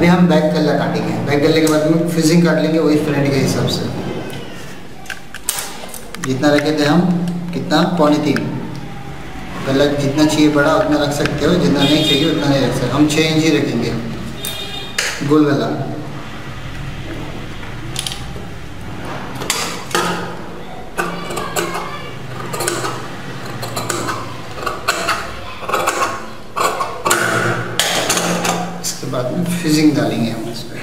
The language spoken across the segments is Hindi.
अभी हम बैक गला काटेंगे बैक गले के बाद में फिजिंग काट लेंगे, वही फ्रेंड के हिसाब से। जितना रखे थे हम, कितना? पौने तीन। गला जितना चाहिए बड़ा, उतना रख सकते हो, जितना नहीं चाहिए, उतना नहीं रख सकते। हम छः इंच ही रखेंगे। गोल गला इसके बाद में फिजिंग डालेंगे हम इस पर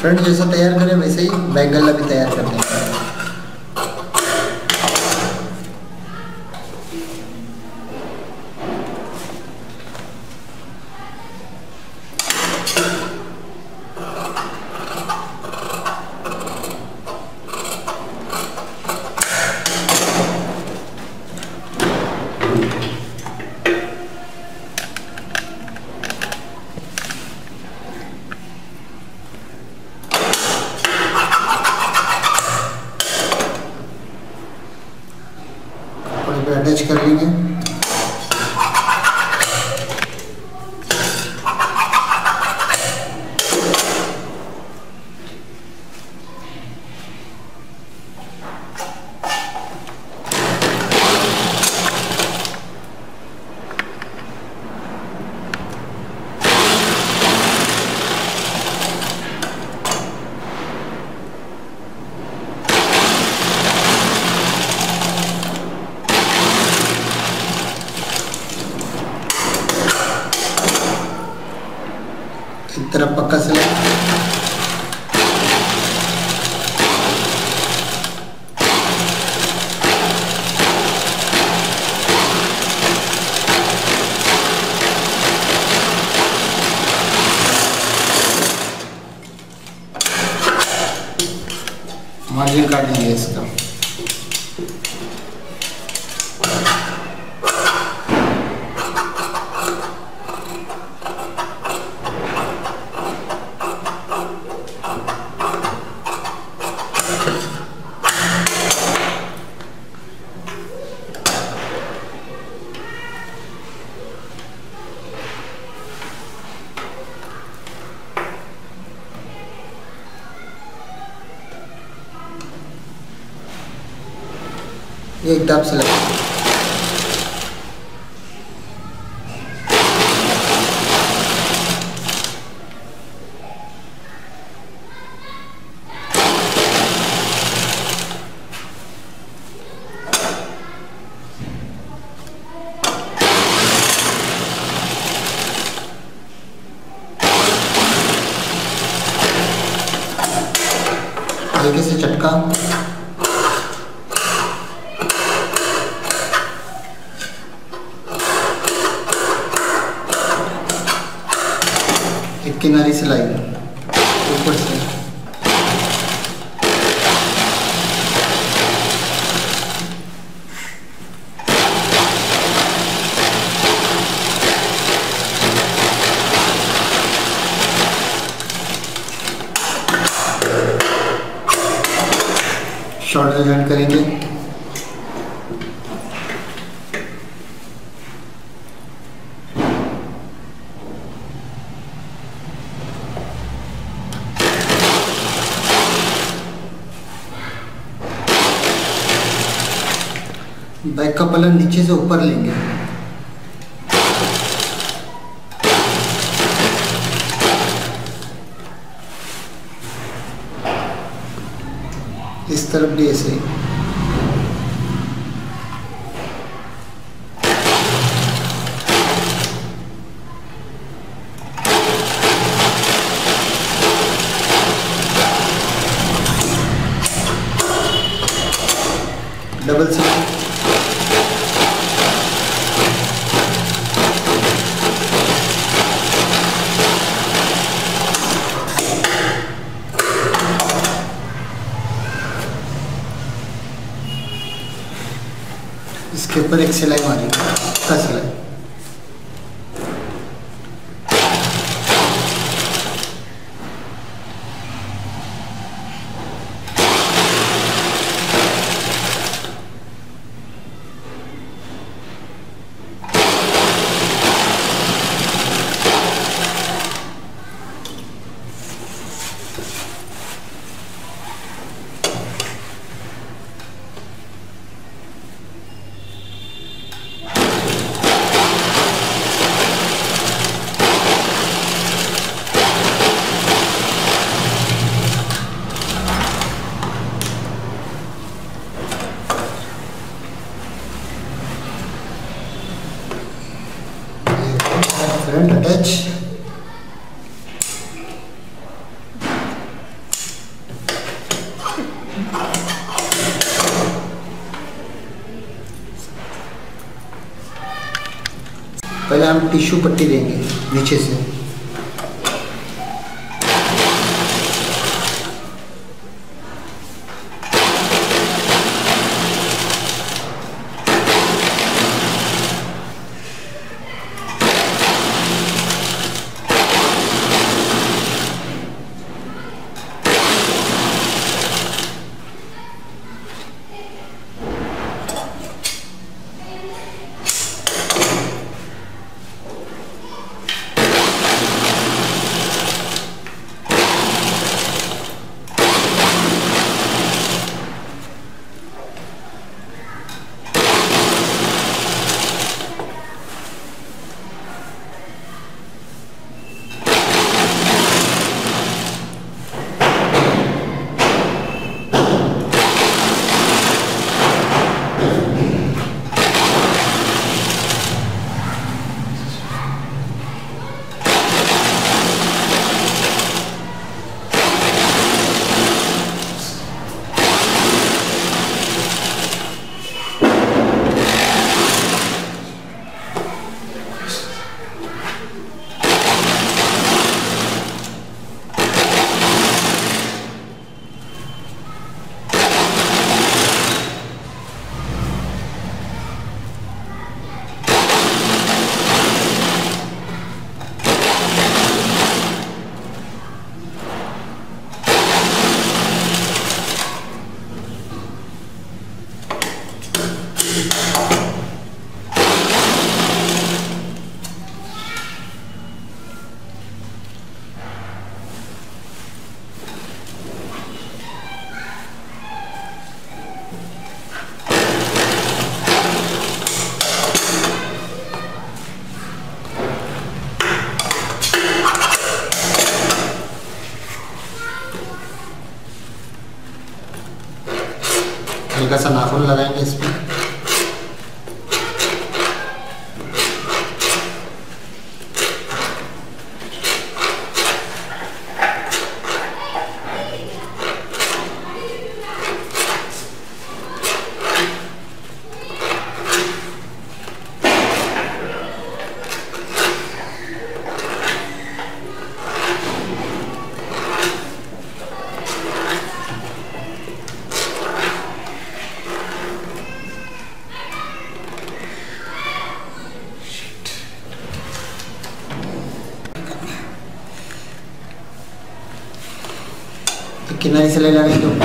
फ्रंट जैसा तैयार करें वैसे ही बैक गला भी तैयार कर देंगे एक टाप से लगा हल्के से चटका एक किनारी सिलाई ऊपर से शॉर्ट ज्वाइन करेंगे। बैक का पलन नीचे से ऊपर लेंगे। इस डबल भी ऊपर एक सिलाई मारी का सिलाई front attach पहले हम टिश्यू पट्टी देंगे नीचे से। हल्का सा नाखून लगाएँगे इसमें किनारे से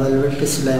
वेलवेट पे सिलाई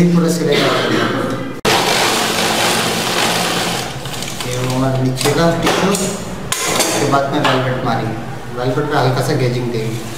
ऐसे ही पूरा सिलाई ये नीचे का टिश्यू उसके बाद में वेलवेट मारेंगे वेलवेट पे हल्का सा गेजिंग देंगे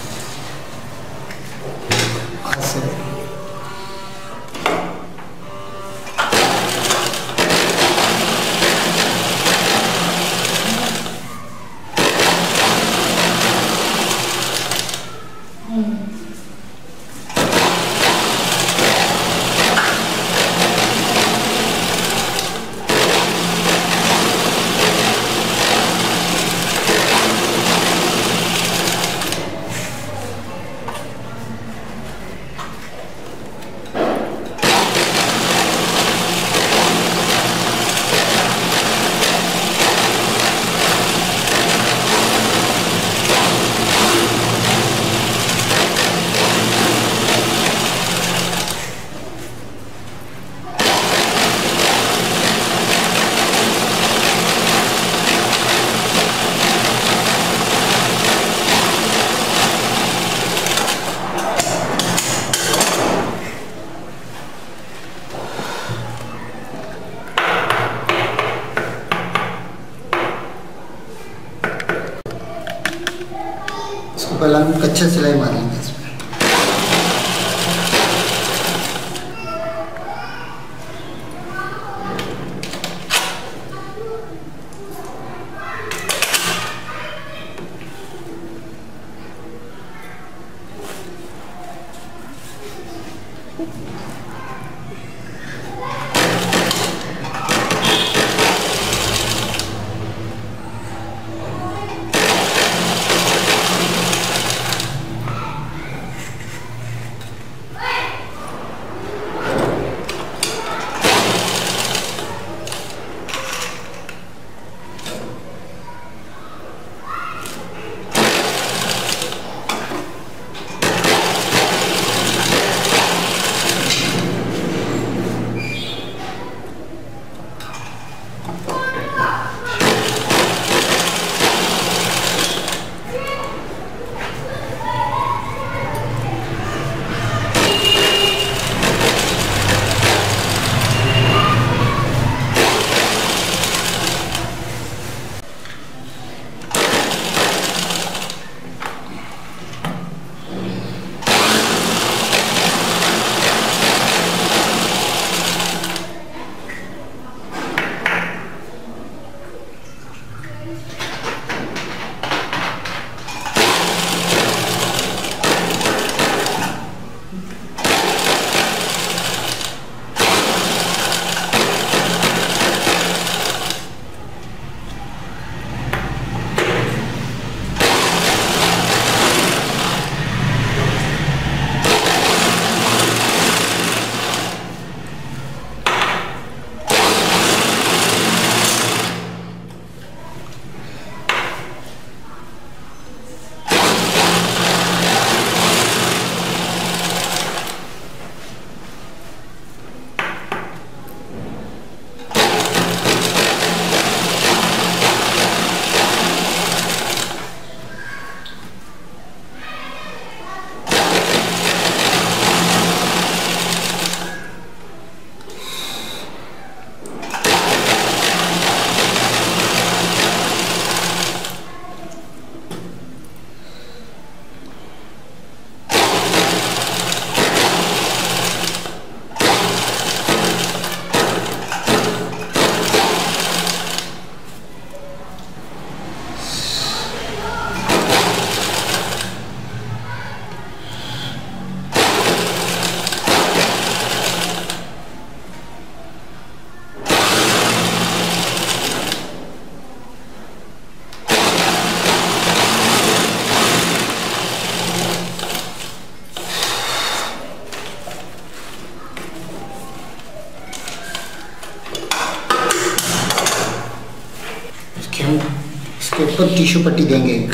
टिश्यू पट्टी देंगे।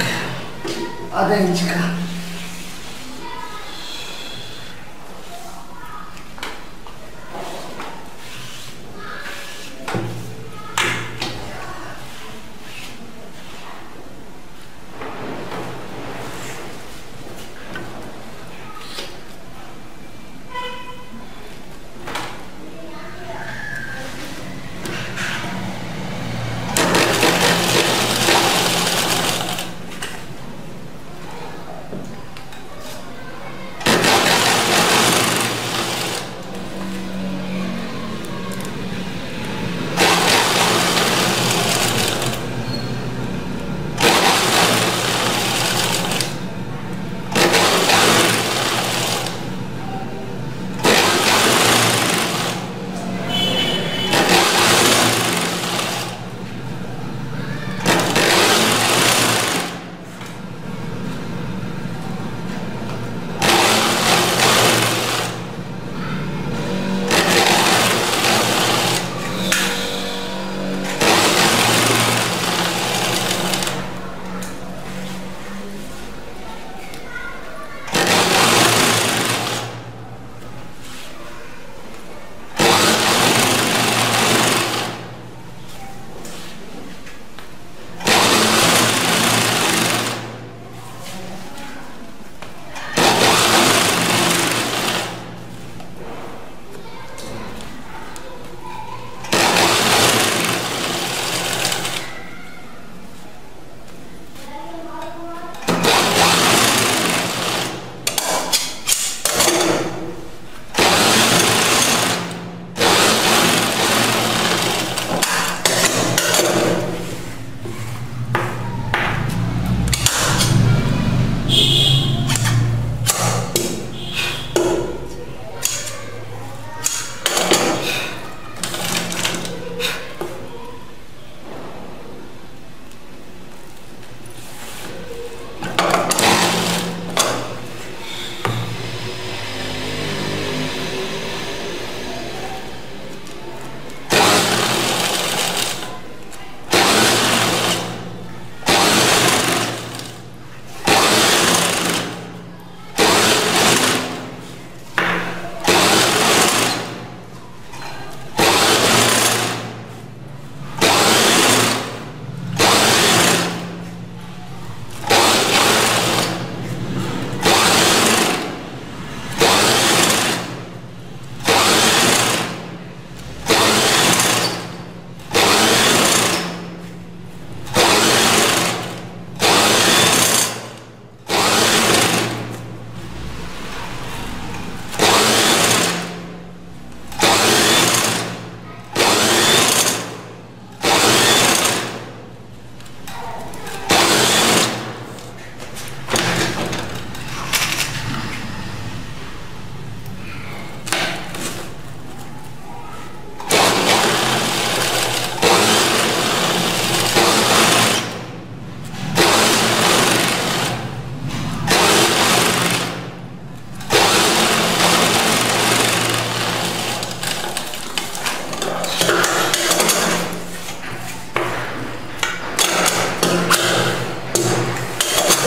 आधा इंच का।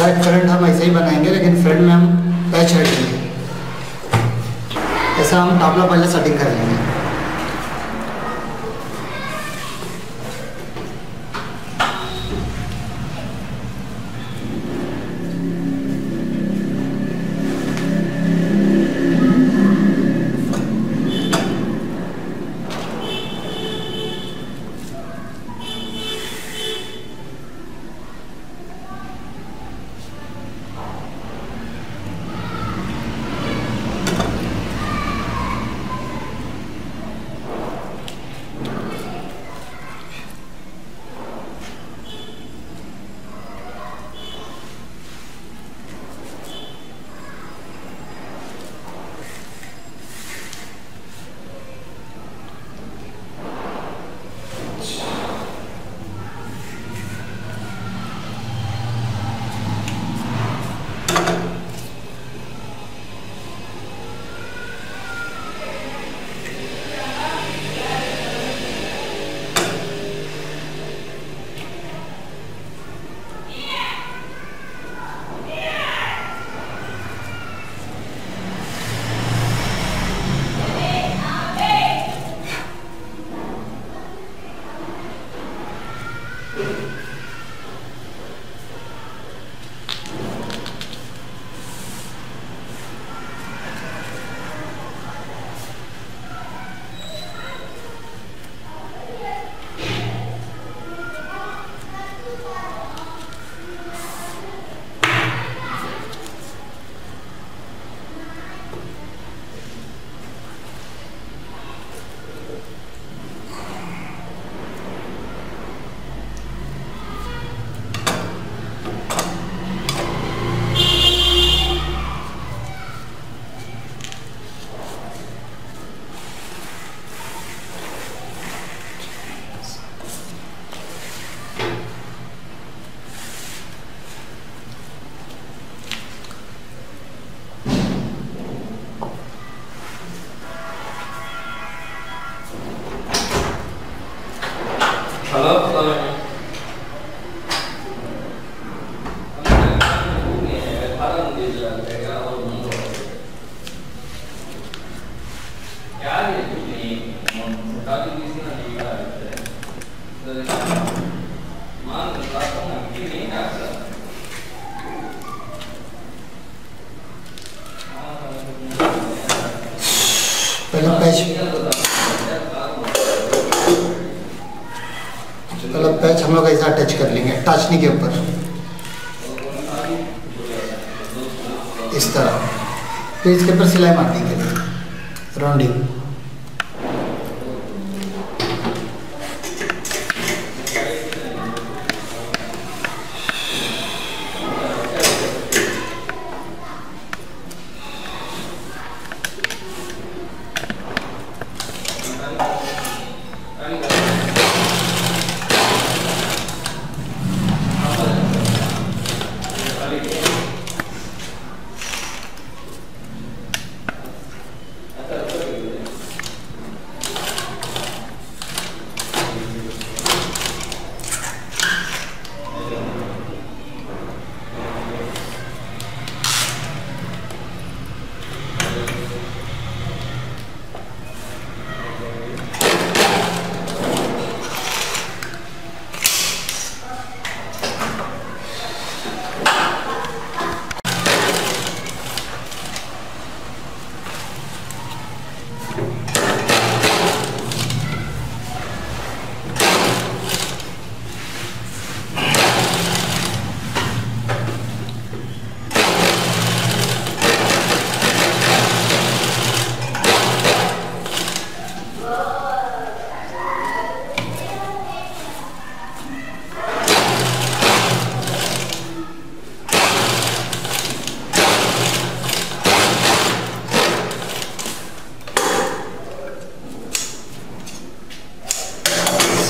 बैक फ्रंट हम ऐसे ही बनाएँगे, लेकिन फ्रंट में हम पैच रखेंगे ऐसा हम टापला पहले सेटिंग कर लेंगे। पहले पैच पहला पैच हम लोग ऐसा टच कर लेंगे टाचनी के ऊपर। इस तरह। फिर इसके ऊपर सिलाई मार देंगे राउंडिंग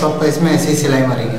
सब पे इसमें ऐसे सिलाई मारेंगे